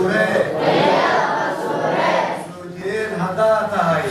suure soo jireen haddaad tahay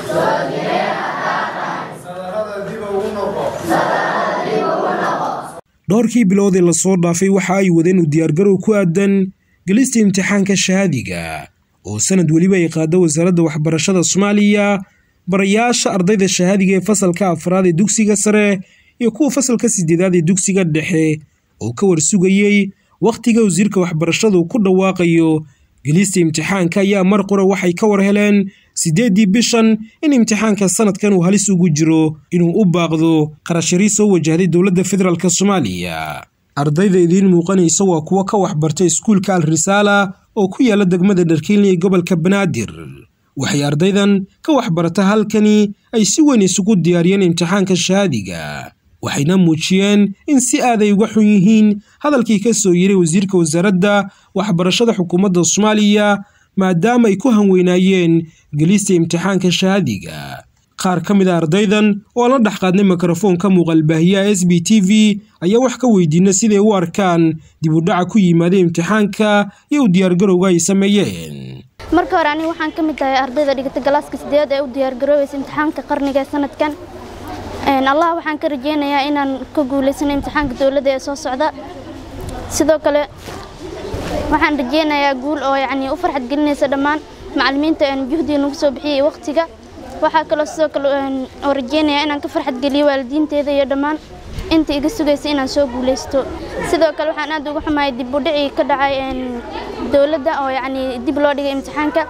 la soo dhaafay waxa ay wadeen u diyaargarow ku aadan gelista imtixaanka shahaadiga oo sanad weliba ay qaado wasaaradda waxbarashada soomaaliya barayaasha ardayda shahaadiga ee fasalka afraad ee dugsiga sare iyo kuwa fasalka sideedaad ee dugsiga dhexe oo ka warsugayey wakhtiga wasiirka waxbarashadu ku dhawaaqayo gelista imtixaanka ayaa mar qura waxay ka war heleen siddeeddii bishan in imtixaanka sanadkan uu halis ugu jiro inuu u baaqdo qarashari soo wajahday dowladda federaalk soomaaliya. Ardayda idiin muuqanaysa waa kuwo ka waxbartay iskuulka al risaala oo ku yaalla degmada dharkiilni ee gobolka banaadir. Waxay ardaydan ka waxbarata halkani ay si weyn isugu diyaariyeen imtixaanka shahaadiga waxayna muujiyeen in si aad ay uga xun yihiin. Hadalkii ka soo yiray wasiirka wasaaradda waxbarashada xukuumadda soomaaliya maadaama ay ku hanweynaayeen gelista imtixaanka shahaadiga. Qaar ka mid a ardaydan oo la dhex qaadnay mikrofoonka muuqaalbaahiyaha s b t v ayaa wax ka weydiina siday u arkaan dib u dhaca ku yimaada imtixaanka iyo u diyaargarowga ay sameeyeen. Marka hore aniga waxaan ka mid tahay ardayda dhigata galaaska sideed ee u diyaargaroobaysa imtixaanka qarniga ee sanadkan allah waxaan ka rajeynayaa inaan ka guulaysano imtixaanka dowladda ee soo socda. Sidoo kale waxaan rajeynayaa guul oo yacni u farxad gelinaysa dhammaan macallimiinta juhdiga nagu soo bixiyay waqtiga. Waxaa kaloo sidoo kale oo rajeynayaa inaan ka farxad geliyo waalidiinteeda iyo dhammaan inta iga sugaysa inaan soo guulaysto. Sidoo kale waxaan aad uga xumahay dib u dhicii ka dhacay dowladda oo yacni dib loo dhigay imtixaanka.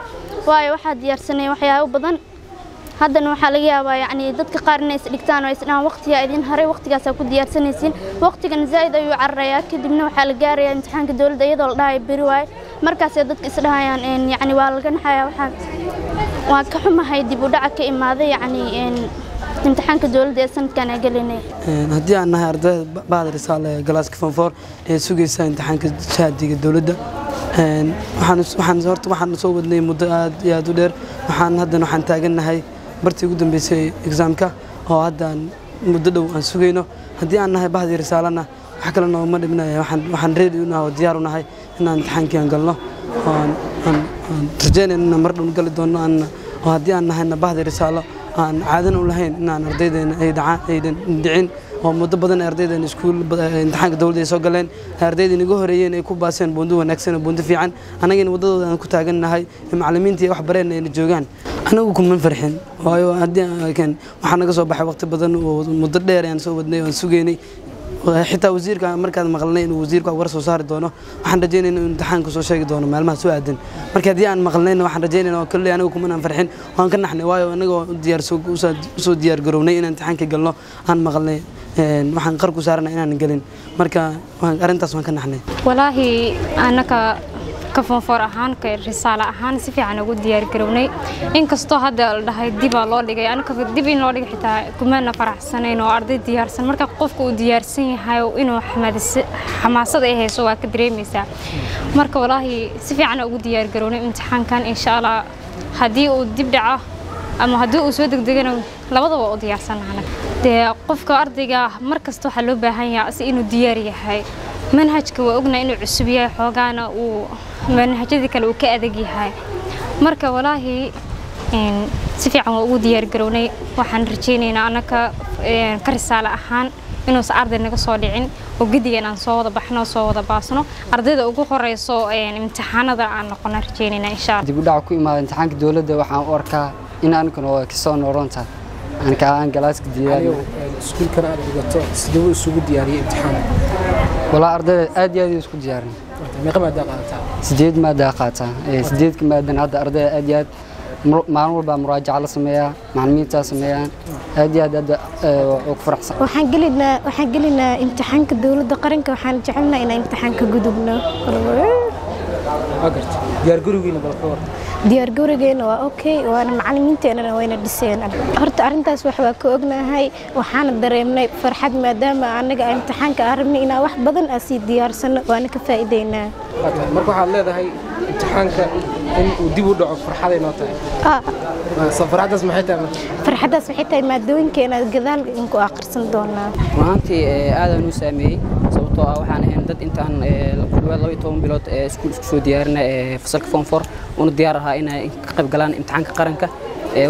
Waayo waxaa diyaarsanay waxyaabo badan haddana waxaa laga yaabaa yacni dadka qaar inay isdhigtaan oo isdhahaan waqtigaa idin haray waqtigaasaa ku diyaarsanaysiin. Waqtigan zaa'id ayuu cararayaa kadibna waxaa la gaarayaa imtixaanka dowladda iyadoo la dhahayo beri waaye. Markaasay dadka isdhahayaan yacni waa laga naxayaa waxaan waan ka xumahay dib u dhaca ka imaaday yacni imtixaanka dowladda ee sanadkan aan gelinay haddii aan nahay ardayda bahda risaale ee galaaska fonfoor ee sugaysa imtixaanka shahaadiga dowladda. Waxaan horta waxaan soo wadnay muddo aad iyo aad u dheer. Waxaan haddana waxaan taagannahay bartii ugu dambeysay exaamka oo haddaan muddo dhow aan sugayno haddii aan nahay bahdii risaalana wax kale noogama dhibnaya waxaan reedi u nahay oo diyaar u nahay inaan imtixaankii aan galno aan rajeynayno inaan mar dhow gali doonno oo haddii aan nahayna bahdii risaalo aan caadan u lahayn inaan ardaydeena aydan dhicin oo muddo badan ardaydeena iskuul imtixaanka dowladda ay soo galeen. Ardayda inaga horeeyeen ay ku baaseen buundo wanaagsan oo buundo fiican. Annagana waddadooda aan ku taagannahay macallimiinta iyo wax bareen ayna joogaan. Anagu kuma farxin waayo waxaa naga soo baxay waqti badan oo muddo dheer ayaan soo wadnay aan sugaynay xitaa wasiirka markaad maqalnay inuu wasiirku war soo saari doono waxaan rajeynayna inuu imtixaanka soo sheegi doono maalmaha soo aadan marka haddii aan maqalnayna waxaan rajeynayna oo kale anigu kumanaan farxin waan ka naxnay waayo anagoo u soo diyaar garownay inaan imtixaanka galno aan maqalnay waxaan qar ku saarana inaan gelin marka arrintaas waan ka naxnay. Walaahi annaka ka foonfoor ahaan risaale ahaan si fiican ugu diyaargarownay inkastoo hadda la dhahay dibaa loo dhigay anaka dib in loo dhigay xitaa kumaana faraxsanayn oo arday diyaarsan. Marka qofka uu diyaarsan yahay inuu xamaasad ay hayso waa ka dareemaysaa. Marka walaahi si fiican ugu diyaargarownay imtixaankan insha allah haddii uu dib dhaco ama haddii uu soo degdegana labadaba u diyaarsanaana dee qofka ardayga mar kasta waxaa loo baahan yahay si inuu diyaar yahay manhajka waa ognahay inuu cusub yahay xoogaana uu manhajyadii kale uu ka adag yahay. Marka walaahi si fiican waa ugu diyaargarownay waxaan rajaynaynaa annaka ka risaale ahaan inuusan arday naga soo dhicin oo gedigan aan soo wada baxno soo wada baasno. Ardayda ugu horeyso imtixaanada aan noqona rajaynaynaa insha allah. Dib u dhaca ku imaada imtixaanka dowladda waxaan u arkaa in aninkuna waa ka soo nooronta. Anka aan galaaska diyaariyo iskuulkan aad dhigato sidee uu isugu diyaariyey imtixaan? Walaa ardayda aad iyo aad isku diyaarin. Meeqa maadaa qaadataa sideed maadaa qaataa. Sideedka maadan hadda ardayda aad iyo aad maalin walbaa muraajaca la sameeyaa macallimiintaa sameeyaan aad iyo aad waa ku faraxsan. Waxaan gelinaa waxaan gelinaa imtixaanka dowladda qaranka waxaan jecelnaa inaan imtixaanka gudubno. Waa garta. Diyaargarowgiina bal ka war diyaargarowgeena waa okay waana macallimiinteenana wayna dhiseen. Horta arrintaas wax waa ka ognahay waxaana dareemnay farxad maadaama anaga imtixaanka aan rabnay inaan wax badan aan sii diyaarsano waana ka faa'iideynaa. Marka waxaad leedahay imtixaanka in uu dib u dhaco farxaday noo tahay. Farxaddaas maxay tahay marka? Farxaddaas waxay tahay? Maadooyinkeena gadaal inku akhrisan doonaa. Runaantii aadaan u saameeyey sababtoo ah waxaan ahayn dad intaan ku dhawaad laba iyo toban bilood ee iskuul isku soo diyaarina ee fasalka form four. Una diyaar ahaa inay ka qayb galaan imtixaanka qaranka.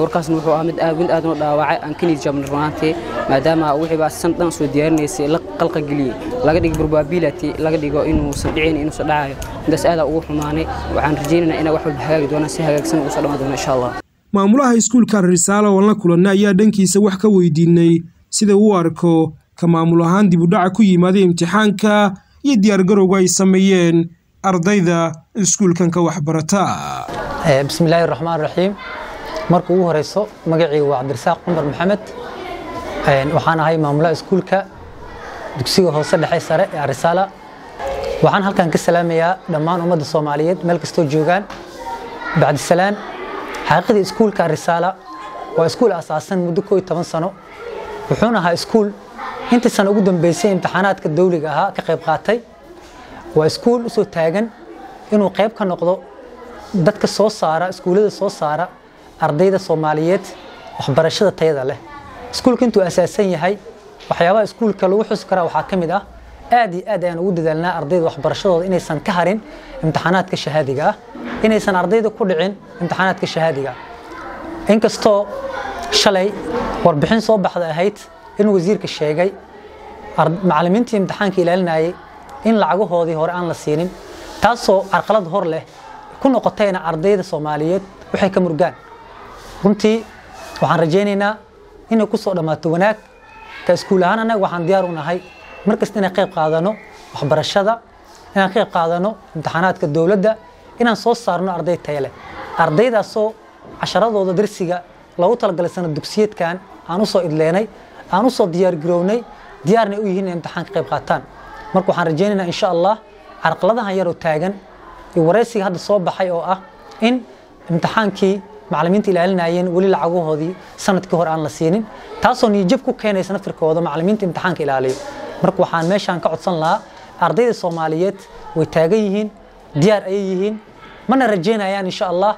Warkaasna wuxuu ahaa mid aad mid aad u dhaawacay aan ka niyad runaantii maadaama wixii baa san dhan soo diyaarinaysay la qalqa geliyey laga dhigo probability laga dhigo inuusan dhicin inuusan dhacayo. Midaas aad ugu xumaanay. Waxaan rajaynaynaa inay wax walba hagaagi doonaan si hagaagsan ugu soo dhammaan insha allah. Maamulaha iskuulka risaalo oo la kulanay ayaa dhankiisa wax ka weydiinay sida uu arko ka maamul ahaan dib u dhaca ku yimaaday imtixaanka iyo diyaargarowga ay sameeyeen ardayda iskuulkan ka waxbarata. Bismillaahi raxmaan raxiim marka ugu horeyso magacii waa cabdirasaaq cumar maxamed. Waxaan ahay maamulaha iskuulka dugsiga hoose dhexe sare ee arisaala waxaan halkan ka salaamayaa dhammaan ummadda soomaaliyeed meel kastoo joogaan. Bacdisalaan xaqiiqdii iskuulka arisaala waa iskuul asaasan muddo koo iyo toban sano. Wuxuuna ahaa iskuul intii sano ugu dambeysay imtixaanaadka dawliga ahaa ka qayb qaatay waa iskuul u soo taagan inuu qayb ka noqdo dadka soo saara iskuullada soo saara ardayda soomaaliyeed waxbarashada tayada leh. Iskuulka intuu asaasan yahay waxyaabaha iskuulka lagu xusi karaa waxaa ka mid ah aad iyo aad ayaan ugu dadaalnaa ardayda waxbarashadooda inaysan ka harin imtixaanaadka shahaadiga ah inaysan ardayda ku dhicin imtixaanaadka shahaadiga. Inkastoo shalay warbixin soo baxda ahayd in wasiirka sheegay macallimiintii imtixaanka ilaalinayay in lacagahoodii hore aan la siinin. Taasoo carqalad hor leh ku noqotayna ardayda soomaaliyeed waxay ka murgaan. Runtii waxaan rajaynaynaa inay ku soo dhammaato wanaag ka iskuul ahaan annaga waxaan diyaar u nahay markasta inaan qayb qaadano waxbarashada inaan qayb qaadano imtixaanaadka dowladda inaan soo saarno arday tayo leh. Ardaydaasoo casharadooda darsiga loogu talagalay sana dugsiyeedkan aan u soo idleynay aan u soo diyaargarownay diyaarna u yihiin inay imtixaan ka qayb qaataan. Marka waxaan rajaynaynaa insha allah carqaladahan yaroo taagan iyo waraysiga hadda soo baxay oo ah in imtixaankii macallimiinta ilaalinayeen weli lacagahoodii sannadkii hore aan la siinin taasoo niyajab ku keenaysa naftirkooda macallimiinta imtixaanka ilaaliyo. Marka waxaan meeshaan ka codsan lahaa ardayda soomaaliyeed way taagan yihiin diyaar ayay yihiin. Mana rajaynayaan insha allah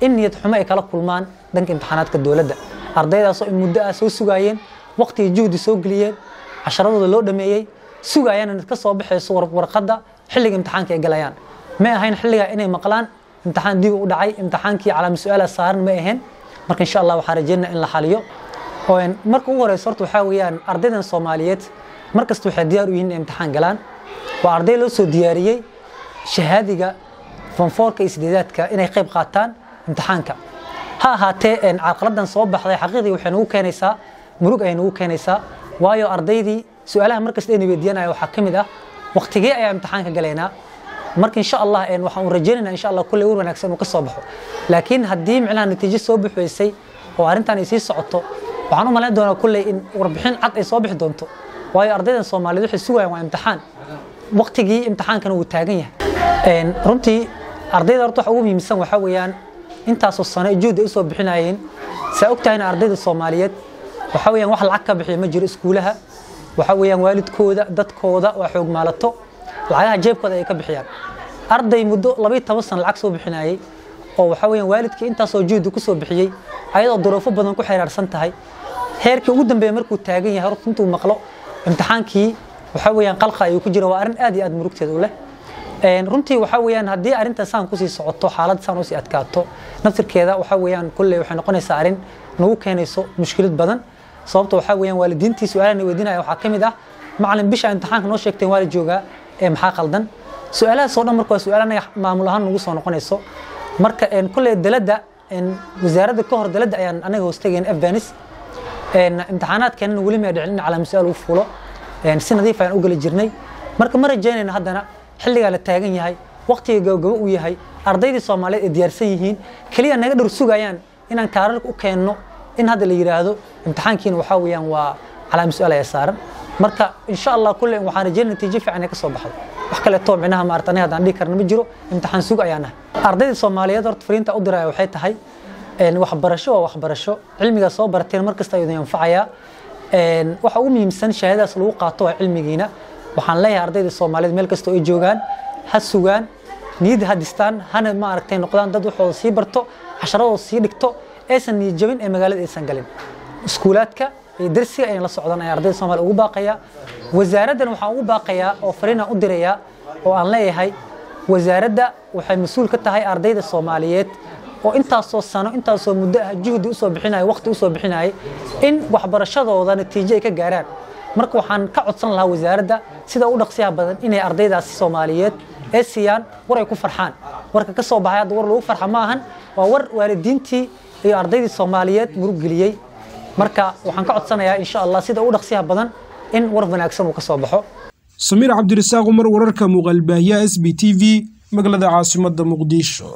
in niyad xumo ay kala kulmaan dhanka imtixaanaadka dowladda. Ardaydaasoo in muddo ah soo sugaayeen waqtiga juhdi soo geliyeen casharadooda loo dhameeyey sugayaan inaad ka soo baxayso warqadda xilliga imtixaanka ay galayaan. Ma ahayn xilligaa inay maqlaan imtixaan dib u dhacay imtixaankii calaama su'aala saaran ma ahayn. Marka insha allah waxaan rajaynaa in la xaliyo. Marka ugu horeysa horta waxaa weeyaan ardaydan soomaaliyeed markasta waxay diyaar u yihiin inay imtixaan galaan. Waa arday loo soo diyaariyey shahaadiga fonfoorka iyo sideedaadka inay qayb qaataan imtixaanka. Ha ahaatee carqaladan soo baxday xaqiiqdii waxay nagu keenaysaa murug ayay nagu keenaysaa. Waayo ardaydii su'aalaha markasta ayna weydiiyanaya waxaa ka mid ah waqtigee ayaa imtixaanka galaynaa. Marka insha allah waxaan u rajaynaynaa insha allah kulley ur wanaagsan uu ka soo baxo. Laakiin haddii micnaha natiijo soo buxweysay oo arrintan ay sii socoto waxaan u malayn doonaa kulley in warbixin cad ay soo bixi doonto. Waayo ardaydan soomaaliyeed waxay sugayaan waa imtixaan. Waqtigii imtixaankana wuu taagan yahay. Runtii ardayda horta waxa ugu muhiimsan waxaa weeyaan intaasoo sano juhdi ay u soo bixinayeen saa og tahayna ardayda soomaaliyeed waxaa weeyaan wax lacag ka bixiya ma jiro iskuulaha. Waxaa weeyaan waalidkooda dadkooda waa xoog maalato. Lacagaha jeebkooda ay ka bixiyaan. Arday muddo labayo toban sano lacag soo bixinayay oo waxaa weeyaan waalidkii intaasoo juhdi ku soo bixiyey ayadoo duruufo badan ku xiraarsan tahay. Heerkii ugu dambeeya markuu taagan yahay horta intuu maqlo imtixaankii waxaa weeyaan qalqa ayuu ku jira. Waa arrin aad iyo aad murugteeda u leh. Runtii waxaa weeyaan haddii arrinta saan ku sii socoto xaalad saan u sii adkaato naftirkeeda waxaa weeyaan kulley waxay noqonaysaa arrin nagu keenayso mushkilad badan sababta waxaa weeyaan waalidiintii su'aalaha weydiinaya waxaa ka mid ah macalin bisha imtixaanka noo sheegteen waa la joogaa ee maxaa qaldan? Su'aalahaas oo dhan marka waa su'aal anaga maamul ahaan nagu soo noqonayso. Marka kulley daladda wasaaradda ka hor daladda ayaan anaga hoostagayn afghanis. Imtixaanaadkeenana weli ma dhicin in calaama su'aal ugu fulo si nadiif ayaan u geli jirnay. Marka ma rajaynayna haddana xilligaa la taagan yahay waqtiga gabagabo uu yahay ardaydii soomaaliyeed ay diyaarsan yihiin keliya naga dhowr sugayaan inaan kaarar u keenno in hadda la yidhaahdo imtixaankiina waxaa weeyaan waa calaama su'aal ayaa saaran. Marka insha allah kulle waxaan rajaynaya natiijo fiican ay ka soo baxdo. Wax kaleeto micnaha maarata aniga haddaan dhihi karna ma jiro. Imtixaan sug ayaan nahay. Ardayda soomaaliyeed horta fariinta u diraya waxay tahay waxbarasho waa waxbarasho. Cilmigaa soo barateen mar kasta ayuu anfacayaa waxa ugu muhiimsan shahaadadaas lagu qaato waa cilmigiina. Waxaan leeyahay ardayda soomaaliyeed meel kastoo ay joogaan ha sugaan niyadda ha distaan hana ma aragtay noqdaan dad waxooda sii barto casharadooda sii dhigto aysan niyad jabin ee magaalada aysan galin. Iskuulaadka iyo darsiga inay la socdaan ayaan ardayda soomaaliya ugu baaqayaa wasaaraddan waxaan ugu baaqayaa oo fariinaan u dirayaa oo aan leeyahay wasaaradda waxay mas'uul ka tahay ardayda soomaaliyeed oo intaasoo sano intaasoo muddo ah juhdi u soo bixinaya waqti u soo bixinayay in waxbarashadooda natiijo ay ka gaaraan. Marka waxaan ka codsan lahaa wasaaradda sida u dhaqsiyaha badan inay ardaydaasi soomaaliyeed ee siiyaan war ay ku farxaan. Warka ka soo baxay hadda war lagu farxa ma ahan waa war waalidiintii iyo ardaydii soomaaliyeed murug geliyey. Marka waxaan ka codsanayaa insha allah sida u dhaqsiyaha badan in war wanaagsan uu ka soo baxo. Samiir cabdirasaaq umar wararka muuqaalbaahiyaha s b t v magaalada caasimadda muqdisho